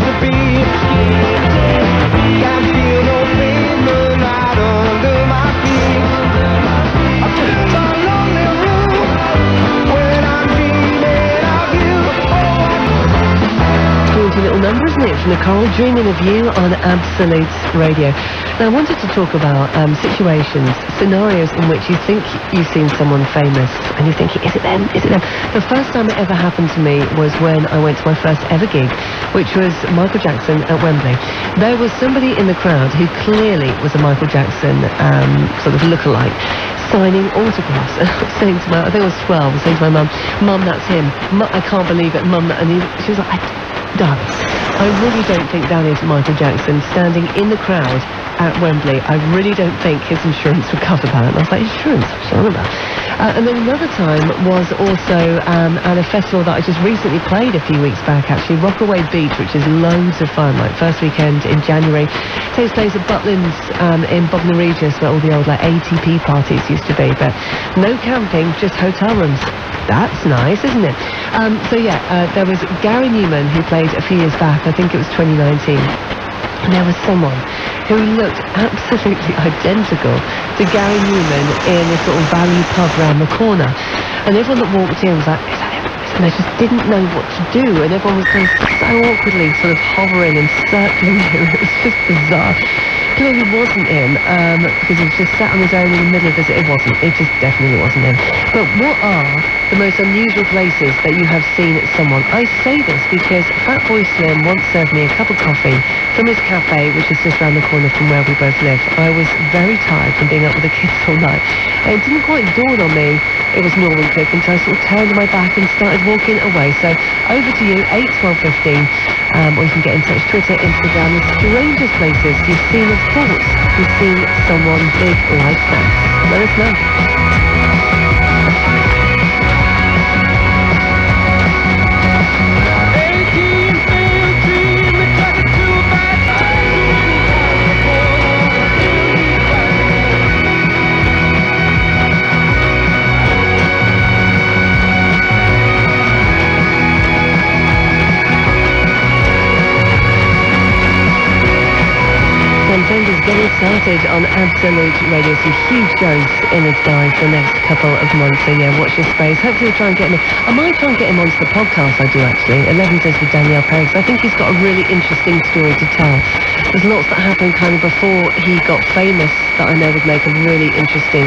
it be. beat. Can't It? From Nicole, Dreaming of You on Absolute Radio. Now, I wanted to talk about um, situations, scenarios in which you think you've seen someone famous and you're thinking, is it them? Is it them? The first time it ever happened to me was when I went to my first ever gig, which was Michael Jackson at Wembley. There was somebody in the crowd who clearly was a Michael Jackson um, sort of lookalike signing autographs. And saying to my, I think I was 12, I was saying to my mum, Mum, that's him. Mum, I can't believe it. Mum, and he, she was like, I, I really don't think that is Michael Jackson standing in the crowd at Wembley. I really don't think his insurance would cover that. And I was like, insurance? What's with that? Uh, and then another time was also um, at a festival that I just recently played a few weeks back, actually, Rockaway Beach, which is loads of fun, like first weekend in January. Takes place at Butlins um, in Bognor Regis, where all the old like ATP parties used to be. But no camping, just hotel rooms. That's nice, isn't it? Um, so yeah, uh, there was Gary Numan who played a few years back. I think it was 2019. There was someone who looked absolutely identical to Gary Numan in a sort of value pub round the corner. And everyone that walked in was like, is that him? And they just didn't know what to do. And everyone was kind so awkwardly sort of hovering and circling him. It was just bizarre. Clearly wasn't him, um, because he was just sat on his own in the middle of this. It wasn't. It just definitely wasn't him. But what are the most unusual places that you have seen someone? I say this because Fatboy Slim once served me a cup of coffee from his cafe, which is just around the corner from where we both live. I was very tired from being up with the kids all night. And it didn't quite dawn on me it was Norman Cook until I sort of turned my back and started walking away. So over to you, 8, 12, 15, um, or you can get in touch, Twitter, Instagram, the strangest places you've seen thought you've seen someone big like that. Let us know. On Absolute Radio. Some huge shows in dive for the next couple of months. So yeah, watch this space. Hopefully we'll try and get him. I might try and get him onto the podcast. I do actually. Eleven Days with Danielle Perry. I think he's got a really interesting story to tell. There's lots that happened kind of before he got famous that I know would make a really interesting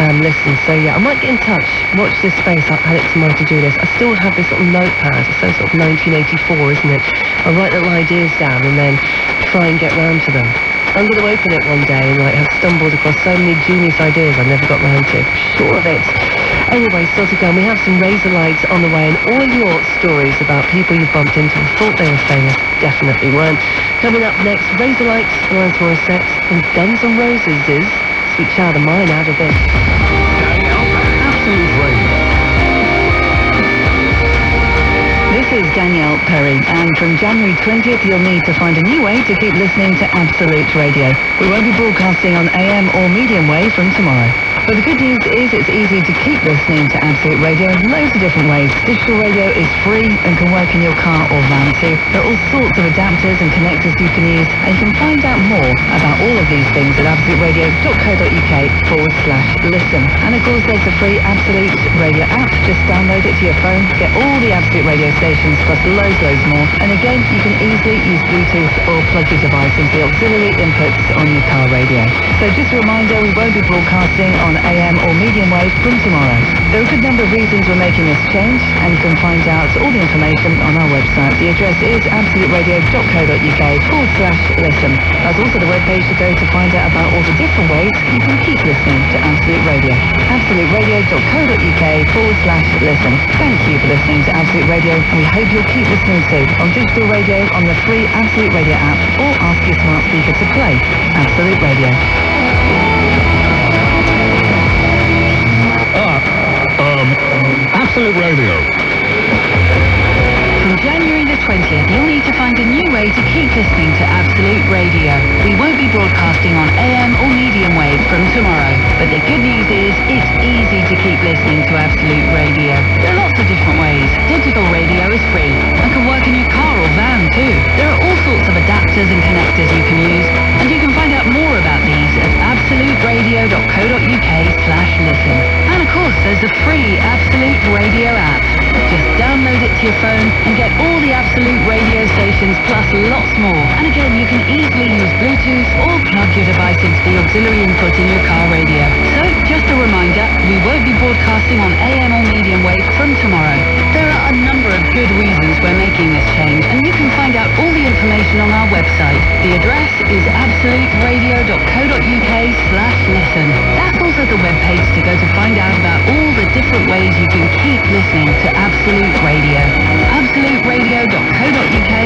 um, listen. So yeah, I might get in touch. Watch this space. I- Alex and Mike to do this. I still have this little notepad. It's so sort of 1984, isn't it? I write little ideas down and then try and get round to them. I'm going to open it one day and like have stumbled across so many genius ideas I never got round to. Sure of it. Anyway, still to come. We have some razor lights on the way and all your stories about people you've bumped into and thought they were famous definitely weren't. Coming up next, razor lights, Alanis Morissette and Guns N' Roses' is Sweet Child of Mine out of this. Is Danielle Perry, and from January 20th, you'll need to find a new way to keep listening to Absolute Radio. We won't be broadcasting on AM or medium wave from tomorrow. But the good news is it's easy to keep listening to Absolute Radio in loads of different ways. Digital radio is free and can work in your car or van too. There are all sorts of adapters and connectors you can use, and you can find out more about all of these things at absoluteradio.co.uk forward slash listen. And of course, there's a free Absolute Radio app. Just download it to your phone, get all the Absolute Radio stations, plus loads, loads more. And again, you can easily use Bluetooth or plug your device into the auxiliary inputs on your car radio. So just a reminder, we won't be broadcasting on AM or medium wave from tomorrow. There are a good number of reasons we're making this change, and you can find out all the information on our website. The address is absoluteradio.co.uk forward slash listen. That's also the webpage to go to find out about all the different ways you can keep listening to Absolute Radio. absoluteradio.co.uk forward slash listen. Thank you for listening to Absolute Radio, and we hope you'll keep listening too on digital radio on the free Absolute Radio app, or ask your smart speaker to play Absolute Radio. Absolute Radio. From January the 20th, you'll need to find a new way to keep listening to Absolute Radio. We won't be broadcasting on AM or medium wave from tomorrow. But the good news is, it's easy to keep listening to Absolute Radio. There are lots of different ways. Digital radio is free and can work in your car or van too. There are all sorts of adapters Radio app. Just download it to your phone and get all the Absolute radio stations plus lots more. And again, you can easily use Bluetooth or plug your device into the auxiliary input in your car radio. So, just a reminder, we won't be broadcasting on AM or medium wave from tomorrow. There are a number of good reasons we're making and you can find out all the information on our website. The address is absoluteradio.co.uk slash listen. That's also the webpage to go to find out about all the different ways you can keep listening to Absolute Radio. absoluteradio.co.uk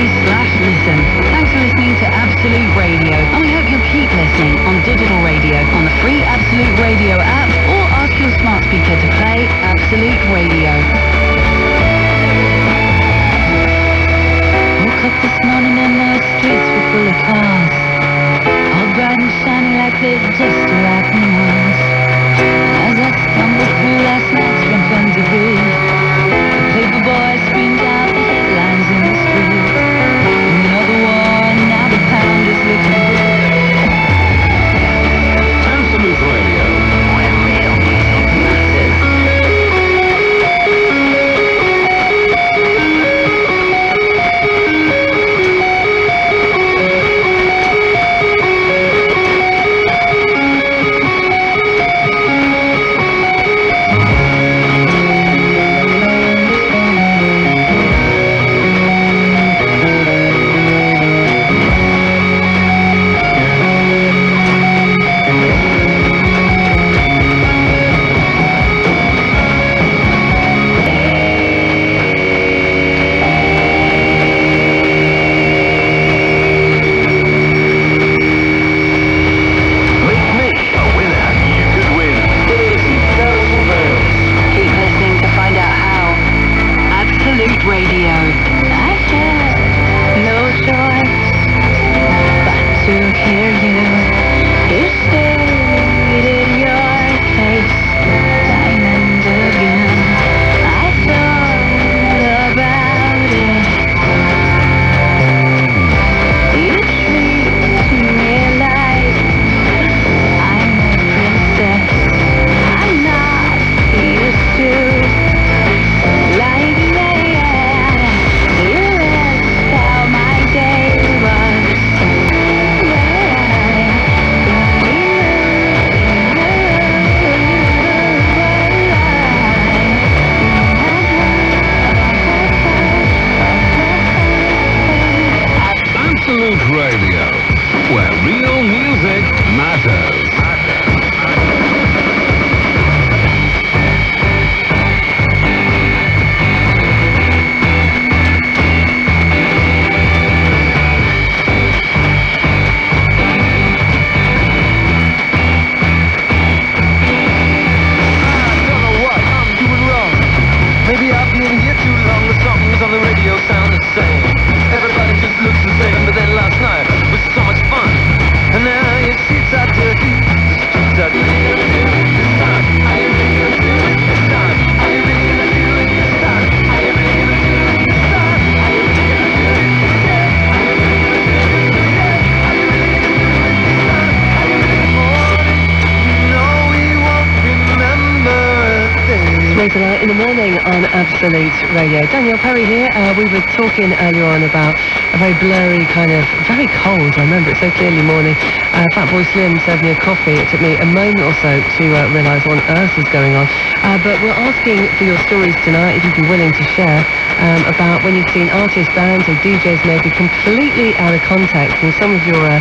Absolute Radio. Danielle Perry here. Uh, we were talking earlier on about a very blurry kind of, very cold, I remember it so clearly morning. Uh, Fatboy Slim served me a coffee. It took me a moment or so to uh, realise what on earth was going on. Uh, but we're asking for your stories tonight, if you'd be willing to share, um, about when you've seen artists, bands or DJs maybe completely out of context. And some of your uh,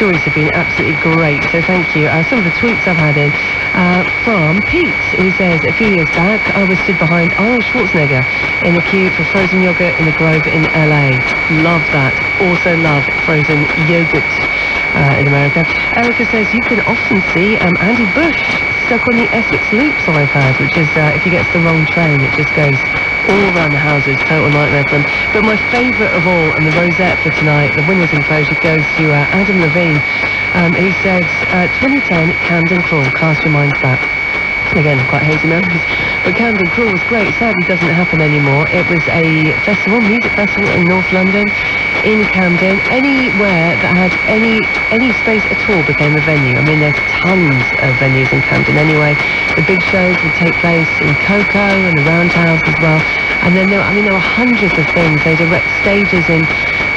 stories have been absolutely great, so thank you. Uh, some of the tweets I've had in uh, from Pete, who says, a few years back, I was stood behind Arnold Schwarzenegger in the queue for frozen yogurt in the Grove in LA. Love that. Also love frozen yogurt uh, in America. Erica says, you can often see um, Andy Bush stuck on the Essex Loops, I've heard, which is, uh, if he gets the wrong train, it just goes all around the houses, total nightmare for him. But my favourite of all, and the rosette for tonight, the winner's enclosure, goes to uh, Adam Levine. Um, he said, uh, 2010 Camden Crawl, cast your minds back. Again, quite hazy memories. But Camden Crawl was great. Sadly, doesn't happen anymore. It was a festival, music festival in North London, in Camden. Anywhere that had any any space at all became a venue. I mean, there's tons of venues in Camden anyway. The big shows would take place in KOKO and the Roundhouse as well. And then there, I mean, there were hundreds of things. They'd erect stages in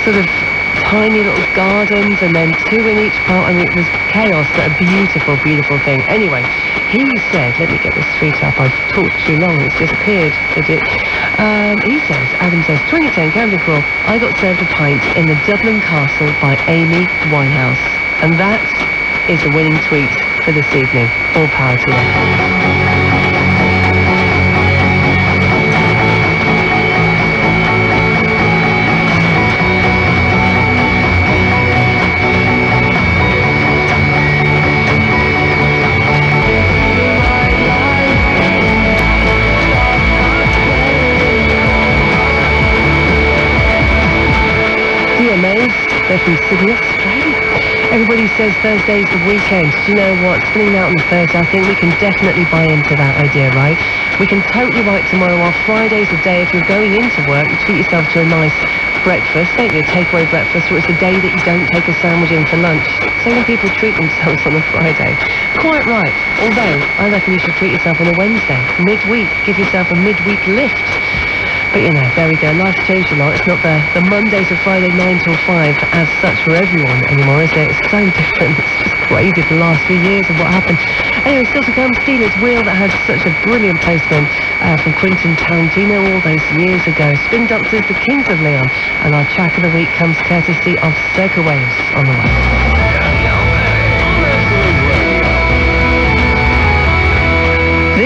sort of tiny little gardens and then two in each part. I mean, it was chaos, but a beautiful, beautiful thing. Anyway, he said, let me get this tweet up. I've talked too long. It's disappeared, idiot. Um, he says, Adam says, 2010 Camden Crawl, I got served a pint in the Dublin Castle by Amy Winehouse. And that is the winning tweet for this evening. All power to you. Says Thursday's the weekends. Do you know what? Spinning out on the Thursday, I think we can definitely buy into that idea, right? We can totally write tomorrow off. Friday's the day if you're going into work, you treat yourself to a nice breakfast, don't you? A takeaway breakfast, or it's the day that you don't take a sandwich in for lunch. So many people treat themselves on a Friday. Quite right. Although, I reckon you should treat yourself on a Wednesday. Midweek, give yourself a midweek lift. But you know, there we go. Life's changed a lot. It's not the, the Monday to Friday 9 till 5 as such for everyone anymore, is it? It's so different. It's just crazy the last few years of what happened. Anyway, still to come, Stealers Wheel that had such a brilliant placement uh, from Quentin Tarantino all those years ago. Spin Doctors, the Kings of Leon. And our track of the week comes courtesy of Circa Waves on the way.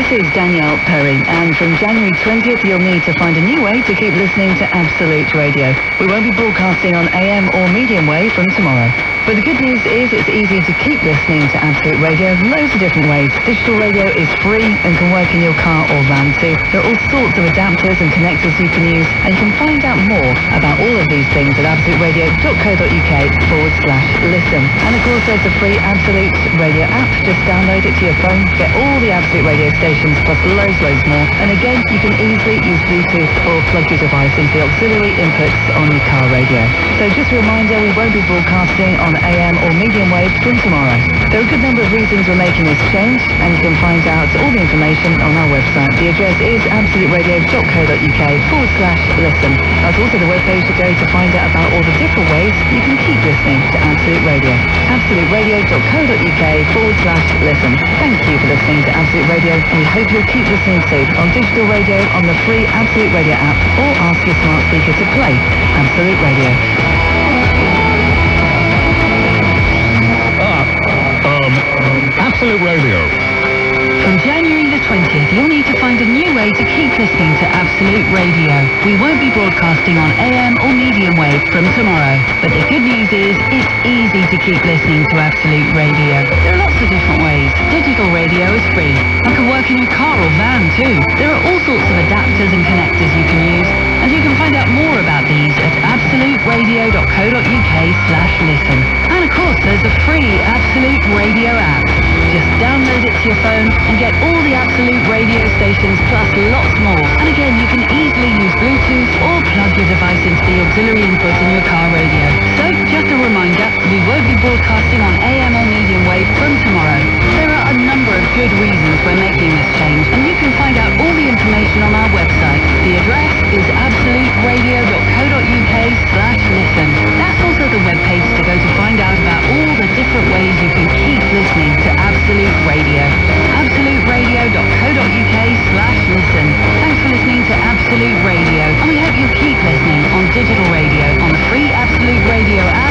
This is Danielle Perry, and from January 20th, you'll need to find a new way to keep listening to Absolute Radio. We won't be broadcasting on AM or medium wave from tomorrow. But the good news is it's easy to keep listening to Absolute Radio loads of different ways. Digital radio is free and can work in your car or van too. There are all sorts of adapters and connectors you can use, and you can find out more about all of these things at absoluteradio.co.uk forward slash listen. And of course, there's a free Absolute Radio app. Just download it to your phone, get all the Absolute Radio stations plus loads, loads more. And again, you can easily use Bluetooth or plug your device into the auxiliary inputs on your car radio. So just a reminder, we won't be broadcasting on AM or medium wave from tomorrow. There are a good number of reasons we're making this change, and you can find out all the information on our website. The address is absoluteradio.co.uk forward slash listen. That's also the webpage to go to find out about all the different ways you can keep listening to Absolute Radio. absoluteradio.co.uk forward slash listen. Thank you for listening to Absolute Radio, and we hope you'll keep listening too on digital radio, on the free Absolute Radio app, or ask your smart speaker to play Absolute Radio. Radio. From January the 20th, you'll need to find a new way to keep listening to Absolute Radio. We won't be broadcasting on AM or medium wave from tomorrow. But the good news is, it's easy to keep listening to Absolute Radio. There are lots of different ways. Digital radio is free and can work in your car or van too. There are all sorts of adapters and connectors you can use, and you can find out more about these at absoluteradio.co.uk slash listen. And of course, there's a free Absolute Radio app. Just download it to your phone and get all the Absolute radio stations plus lots more. And again, you can easily use Bluetooth or plug your device into the auxiliary input in your car radio. So just a reminder, we won't be broadcasting on AM or medium wave from tomorrow. There are a number of good reasons we're making this change, and you can find out all the information on our website job radio.co.uk slash listen. That's also the webpage to go to find out about all the different ways you can keep listening to Absolute Radio. AbsoluteRadio.co.uk slash listen. Thanks for listening to Absolute Radio, and we hope you keep listening on digital radio on the free Absolute Radio app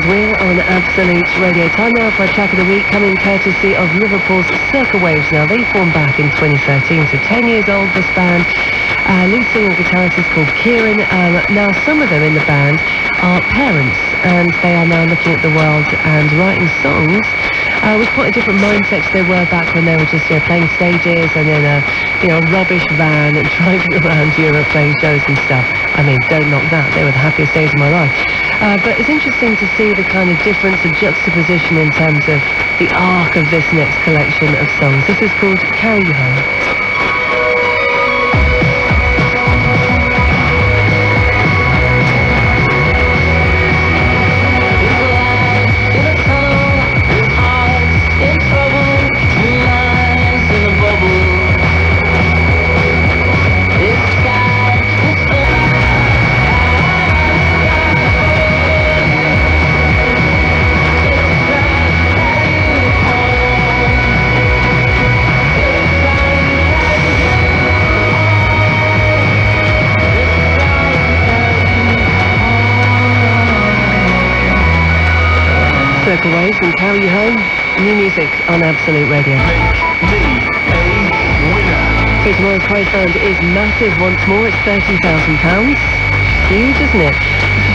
Series Wheel on Absolute Radio. Time now for a track of the week coming courtesy of Liverpool's Circa Waves. Now, they formed back in 2013, so 10 years old, this band. Uh, lead singer guitarist is called Kieran. Um, now, some of them in the band are parents, and they are now looking at the world and writing songs uh, with quite a different mindset to they were back when they were just you know, playing stages and in a you know rubbish van and driving around Europe playing shows and stuff. I mean, don't knock that. They were the happiest days of my life. Uh, but it's interesting to see the kind of difference, the juxtaposition in terms of the arc of this next collection of songs. This is called Carry You Home. Circa Waves and Carry You Home. New music on Absolute Radio. Make me a winner. So tomorrow's prize fund is massive once more. It's £30,000. Huge, isn't it?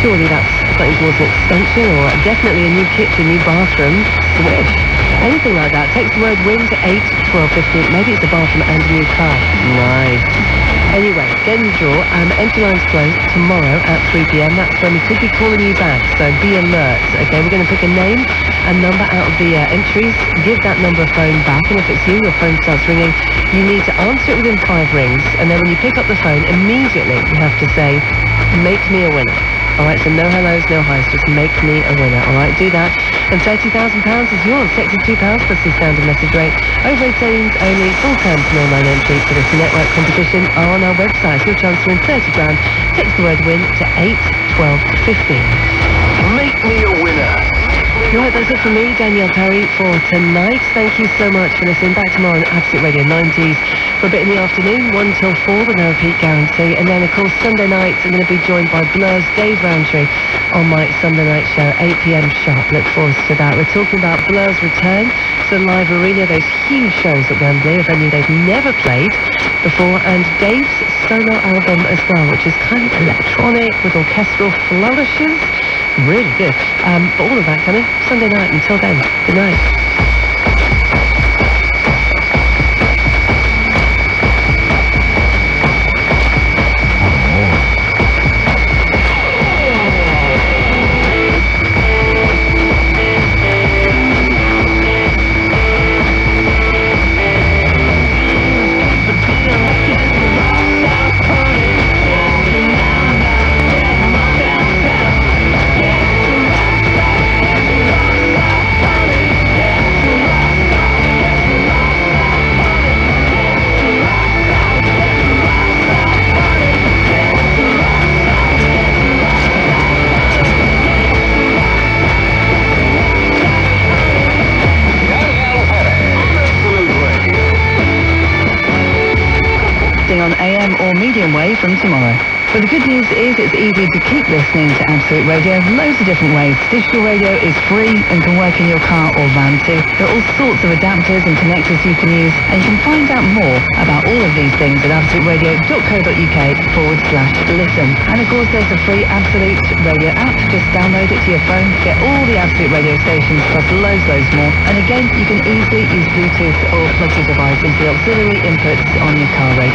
Surely that's something towards an extension or definitely a new kitchen, new bathroom. Wish. Anything like that. Text the word win to 8, 12, 15. Maybe it's a bathroom and a new car. Nice. Anyway, the draw. Um, entry lines close tomorrow at 3pm. That's when we could be calling you back, so be alert. Okay, we're going to pick a name and number out of the uh, entries. Give that number a phone back, and if it's you, your phone starts ringing. You need to answer it within five rings, and then when you pick up the phone, immediately you have to say, make me a winner. All right, so no hellos, no highs, just make me a winner. All right, do that. And £30,000 is yours. £62 plus the standard message rate. Over 18s only, full terms and online entry for this network competition are on our website. Your chance to win 30 grand. Text the word win to 8 12 15. Make me a winner. Right, that's it from me, Danielle Perry, for tonight. Thank you so much for listening. Back tomorrow on Absolute Radio 90s for a bit in the afternoon, 1 till 4 with no repeat guarantee. And then, of course, Sunday night, I'm going to be joined by Blur's Dave Rowntree on my Sunday night show, 8pm sharp. Look forward to that. We're talking about Blur's return to live arena, those huge shows at Wembley, a venue they've never played before, and Dave's solo album as well, which is kind of electronic with orchestral flourishes. Really good. Um, but all of that coming Sunday night. Until then, good night. Tomorrow. But the good news is it's easy to keep listening to Absolute Radio loads of different ways. Digital radio is free and can work in your car or van too. There are all sorts of adapters and connectors you can use and you can find out more about all of these things at absoluteradio.co.uk forward slash listen. And of course there's a free Absolute Radio app. Just download it to your phone, get all the Absolute Radio stations plus loads, loads more. And again, you can easily use Bluetooth or plug your device into the auxiliary inputs on your car radio.